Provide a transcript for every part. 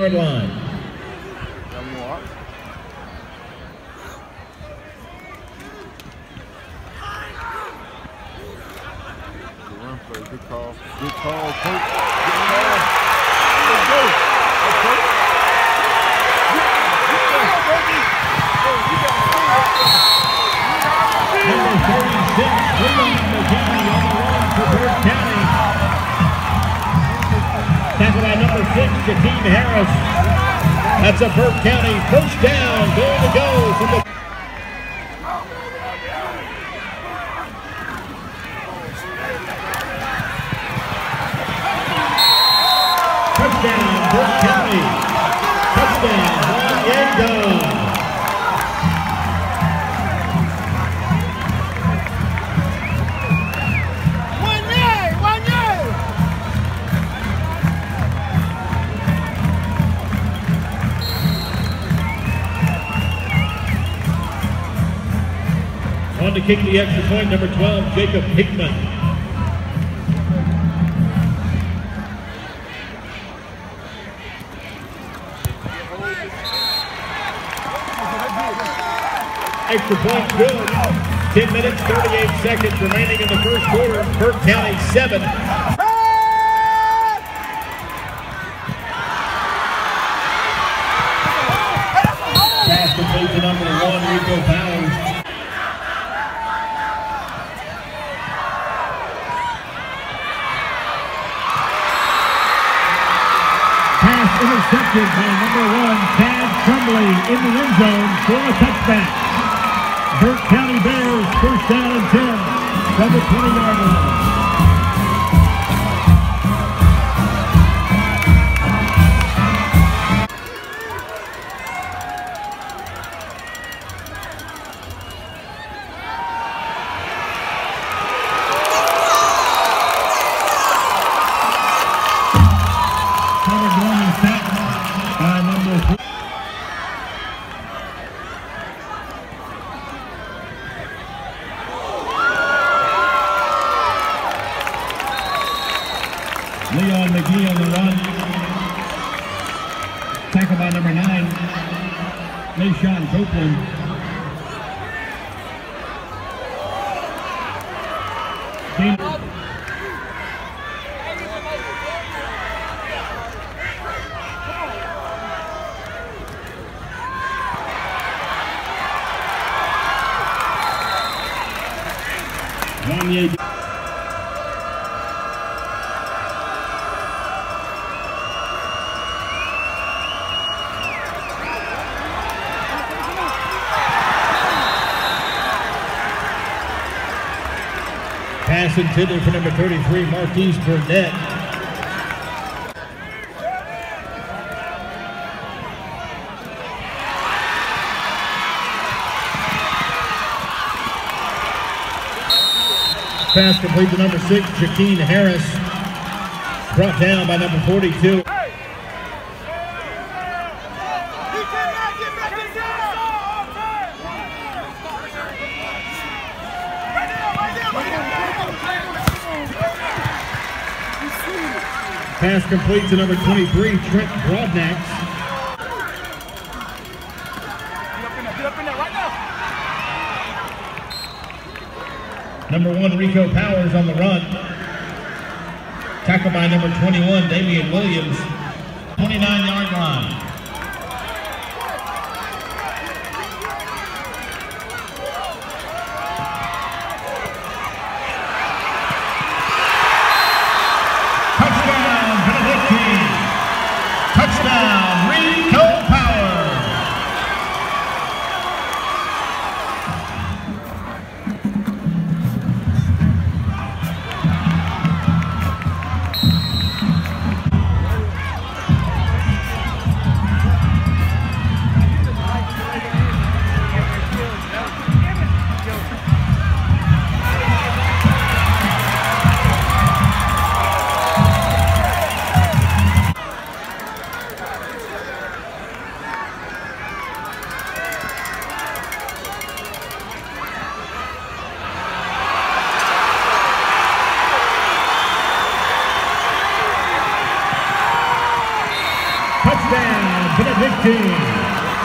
Yard line. Good call. Good call, coach. By number Harris. That's a Burke County first down. Goal to go from the kick the extra point, number 12, Jacob Hickman. Extra point good. 10 minutes, 38 seconds remaining in the first quarter. Burke County 7. Pass complete to number one, Rico Powers. Pass by number one, Tad Tremblay in the end zone for a touchdown. Burke County Bears first down and 10 from the 20-yard line. Leon McGee on the run. Tackle by number nine, Mayshawn Copeland. Pass intended for number 33, Marquise Burnett. Pass complete to number six, Jakeen Harris. Brought down by number 42. Pass complete to number 23, Trent Broadnax. Number one, Rico Powers on the run. Tackled by number 21, Damian Williams. 29-yard line. Chad Benedictine.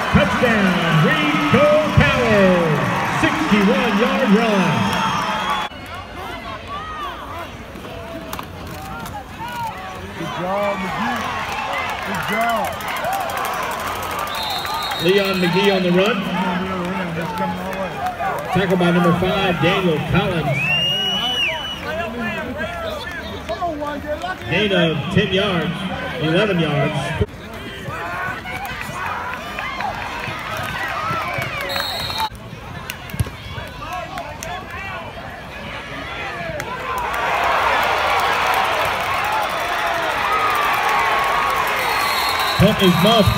Touchdown, Rico Powell. 61-yard run. Good job, McGee. Good job. Leon McGee on the run. On the other end, that's coming our way. Tackled by number five, Daniel Collins. Come on, one, get lucky. Gain of 10 yards, 11 yards. Punt is muffed.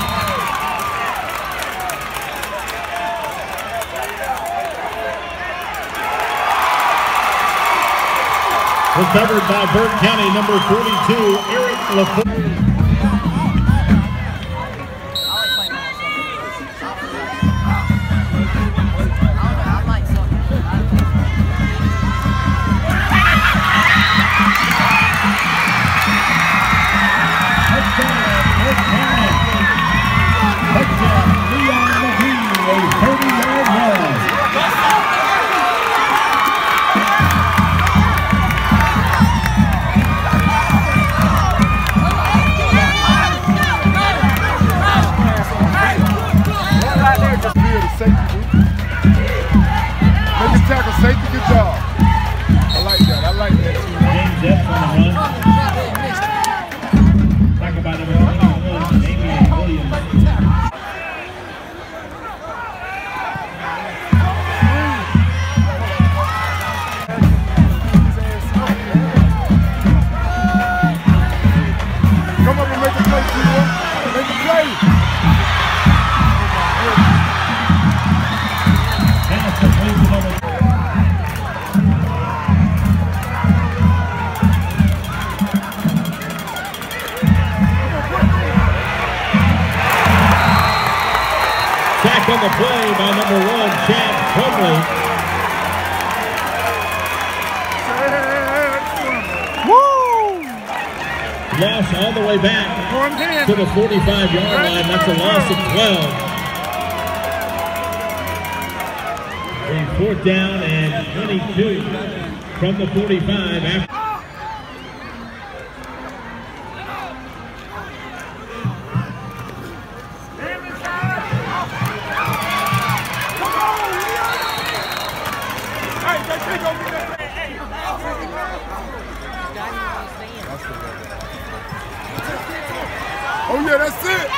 Recovered by Burke County, number 42, Eric LaFleur. Number one, Chad Crumley. Loss all the way back to the 45-yard line. That's a loss of 12. A fourth down and 22 from the 45 after. Oh yeah, that's it.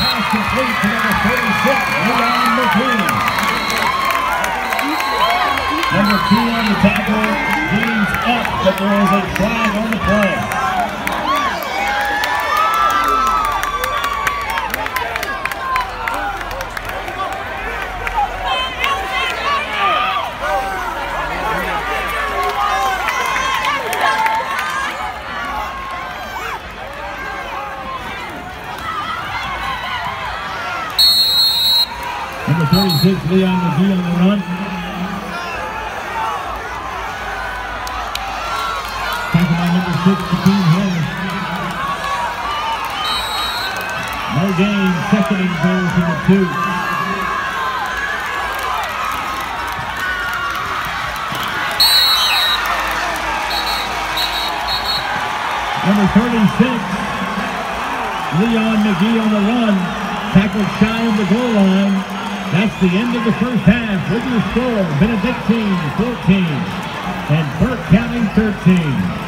pass complete to number 46, Leon McGee. Number two on the tackle, gains up, but there is a flag on the play. Number 36, Leon McGee on the run. Tackled by number six, Shaquem Harris. No gain, second and goal to the two. Number 36, Leon McGee on the run. Tackled shy of the goal line. That's the end of the first half. With your score, Benedictine 14 and Burke County 13.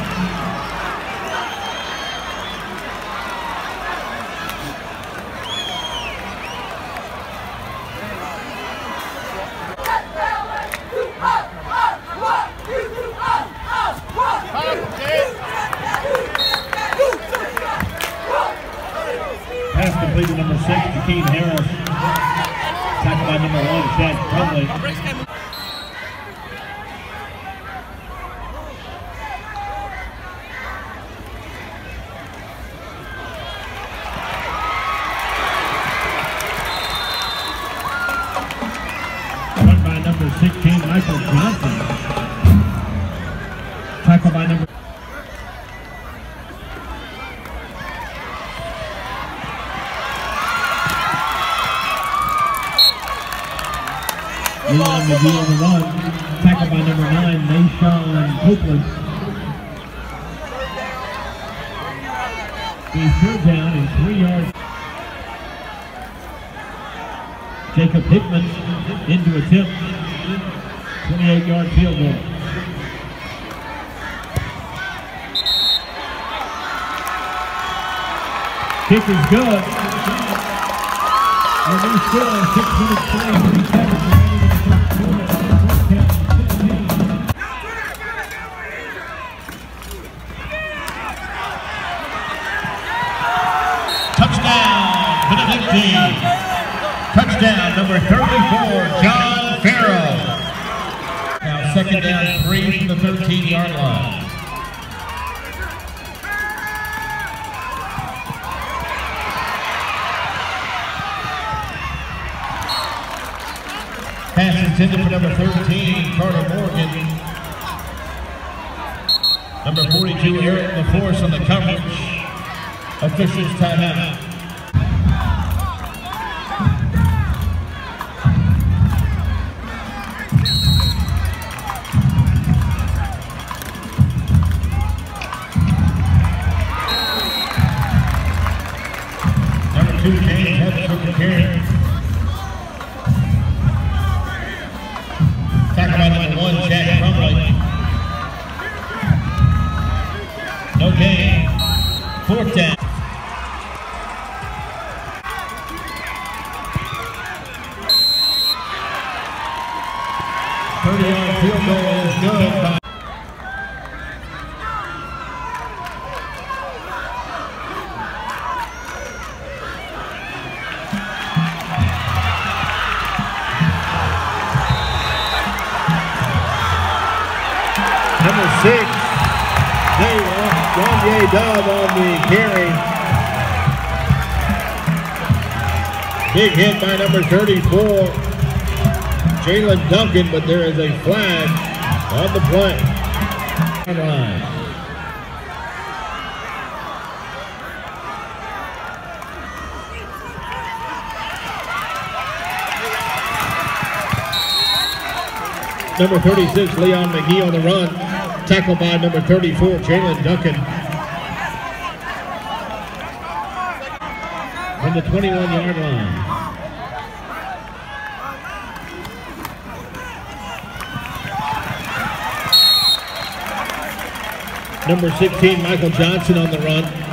for Brompton. Tackle by number. Leon McGee on the run. Tackle by number nine, Nashawn Copeland. He's third down in three yards. Jacob Hickman into a tip. 28-yard field goal. Kick is good. And there's still 623 seconds. Touchdown, number 34, John Farrell. Second down, three from the 13-yard line. Pass intended for number 13, Carter Morgan. Number 42, Eric LaForce on the coverage. Officials timeout. Dove on the carry. Big hit by number 34, Jalen Duncan, but there is a flag on the play. Number 36, Leon McGee on the run. Tackled by number 34, Jalen Duncan. From the 21-yard line. Number 16, Michael Johnson on the run.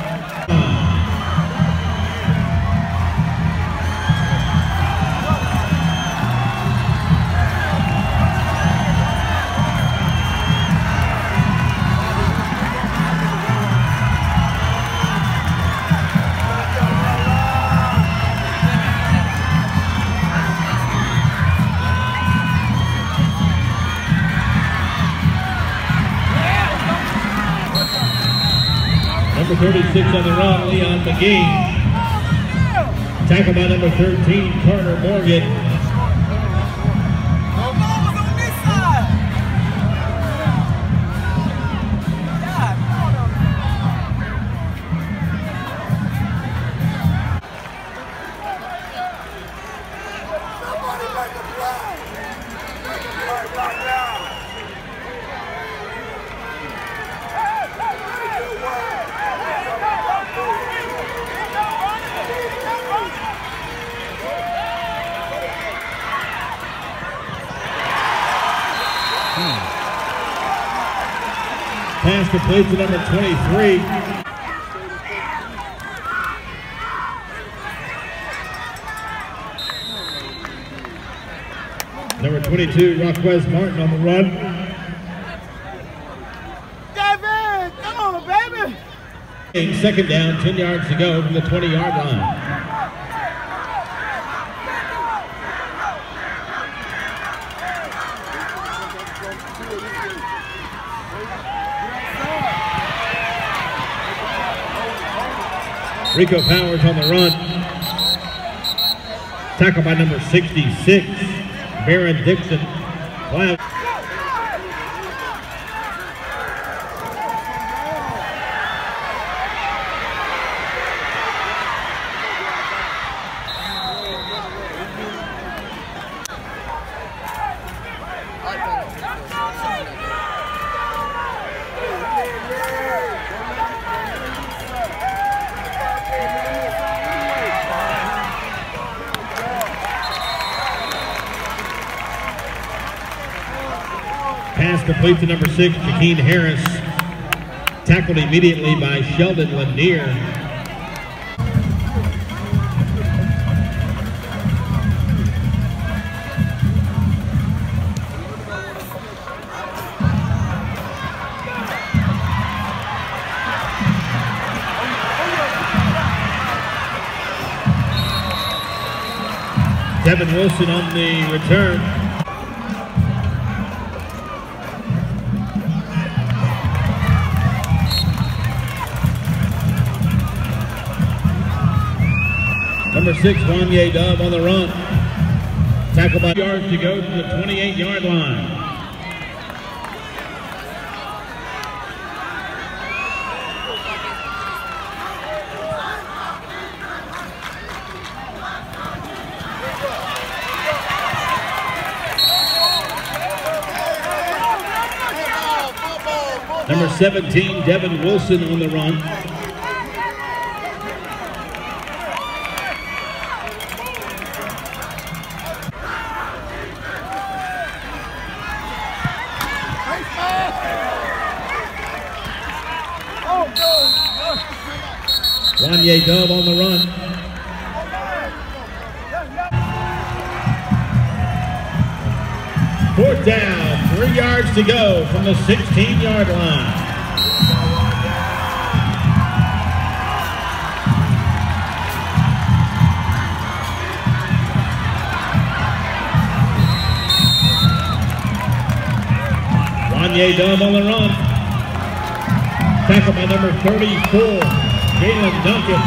Number 36 on the run, Leon McGee. Tackled by number 13, Carter Morgan. Pass complete to number 23. Number 22, Rockwest Martin on the run. David, come on, baby. Second down, 10 yards to go from the 20-yard line. Rico Powers on the run. Tackled by number 66, Baron Dixon. Complete to number six, Jakeen Harris. Tackled immediately by Sheldon Lanier. Devin Wilson on the return. Number six, Wanye Dove on the run. Tackle by yards to go to the 28-yard line. Number 17, Devin Wilson on the run. Wanye Dove on the run. Fourth down, three yards to go from the 16-yard line. Wanye Dove on the run. Tackled by number 34, Duncan.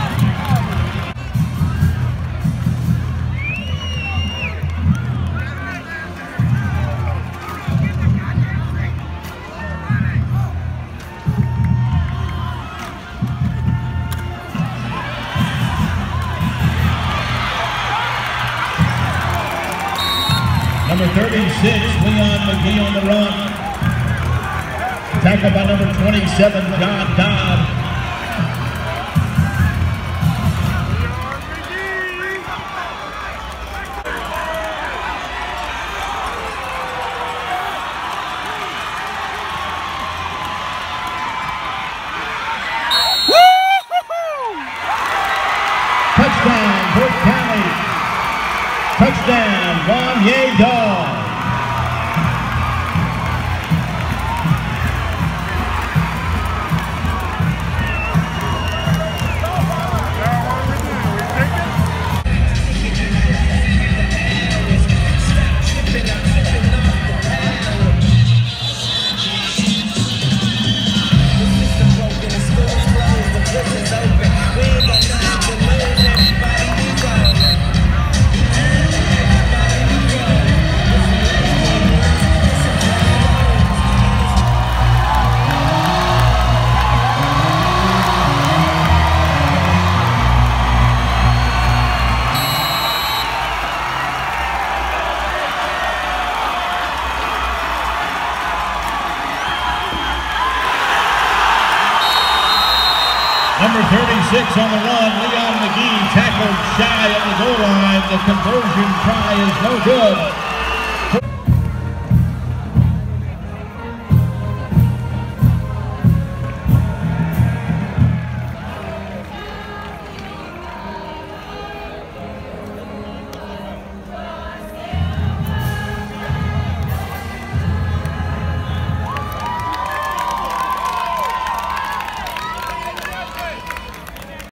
Number 36, Leon McGee on the run. Tackled by number 27, John Dodd. Number 36 on the run, Leon McGee tackled shy of the goal line. The conversion try is no good.